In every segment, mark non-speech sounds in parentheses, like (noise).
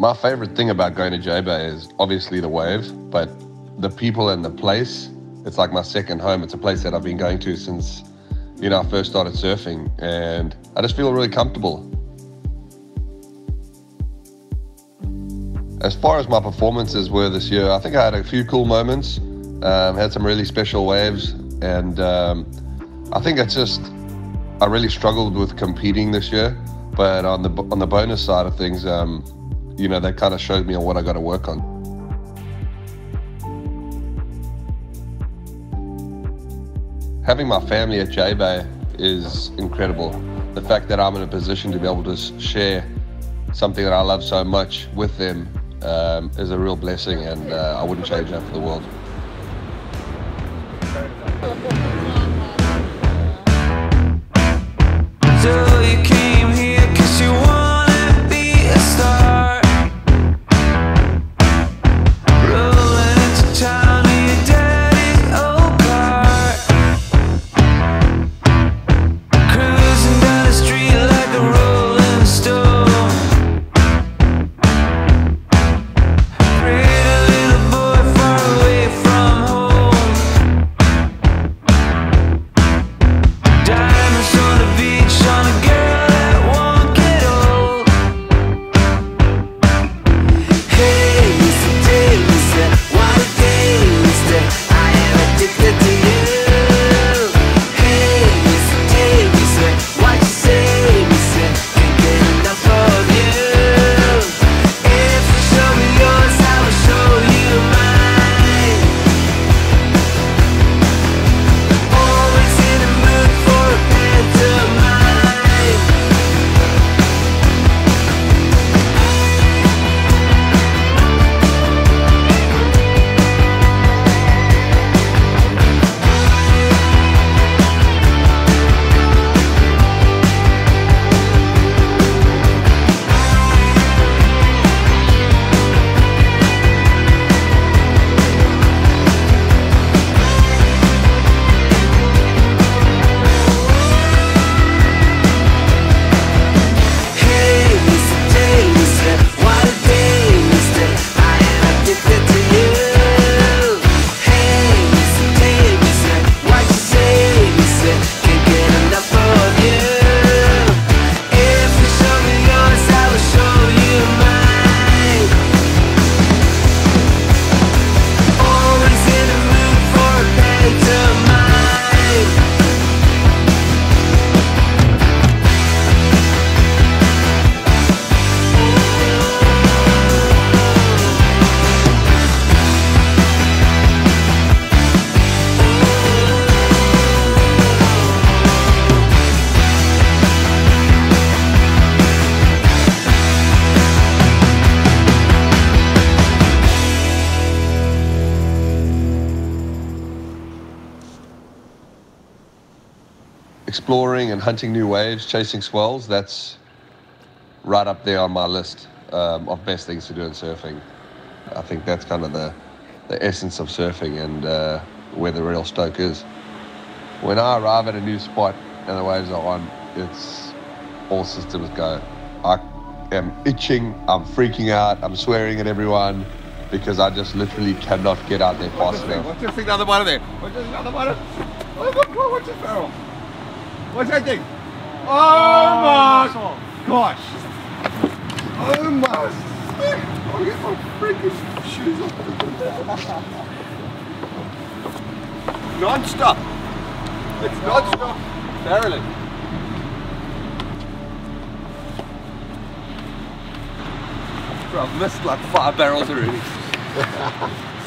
My favorite thing about going to J Bay is obviously the wave, but the people and the place. It's like my second home. It's a place that I've been going to since, you know, I first started surfing, and I just feel really comfortable. As far as my performances were this year, I think I had a few cool moments, um, had some really special waves, and um, I think it's just I really struggled with competing this year. But on the on the bonus side of things, um, you know, that kind of showed me what I got to work on. Having my family at J Bay is incredible. The fact that I'm in a position to be able to share something that I love so much with them um, is a real blessing, and uh, I wouldn't change that for the world. So exploring and hunting new waves, chasing swells, that's right up there on my list um, of best things to do in surfing. I think that's kind of the, the essence of surfing and uh, where the real stoke is. When I arrive at a new spot and the waves are on, it's all systems go. I am itching, I'm freaking out, I'm swearing at everyone because I just literally cannot get out there fast enough. What's this thing down the bottom there? What's this down the bottom? Oh my god, what's this barrel? What's that thing? Oh my gosh. Oh my sick. I'll get my freaking shoes off. Non-stop. It's non-stop barreling. Bro, I've missed like five barrels already. (laughs)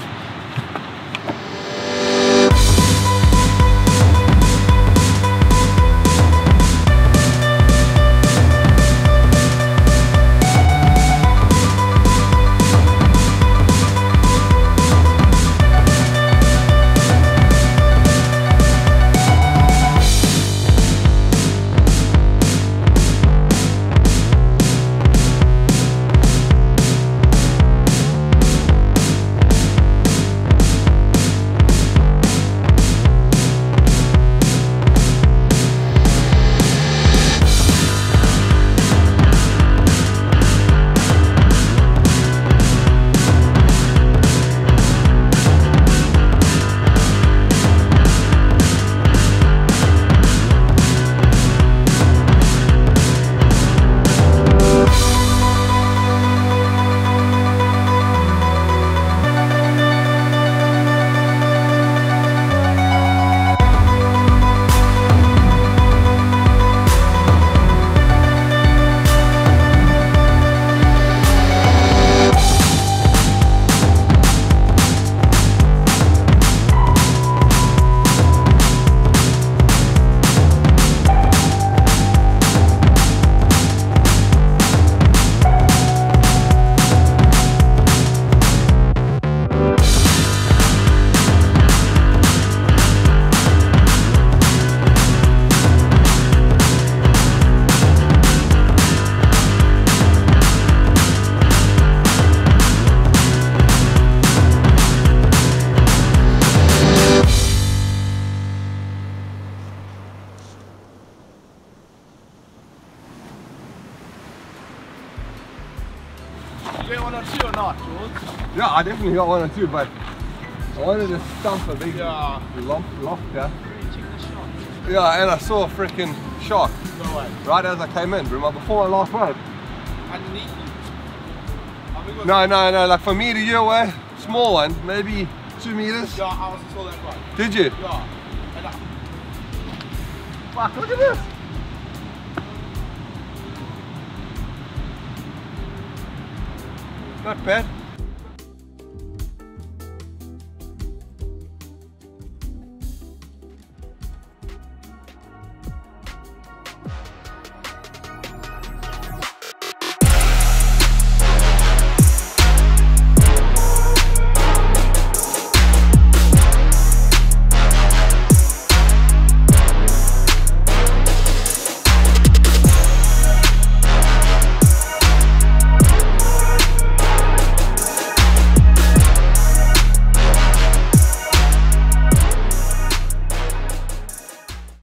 Yeah, I definitely got one or two, but I wanted to stump a big Yeah. lump lofter. Yeah, and I saw a freaking shark right as I came in. Remember before my last ride? Underneath you. I think it No, no, no. Like from me to you away, small one, maybe two meters. Yeah, I also saw that right. Did you? Yeah. Fuck! Look at this. Not bad.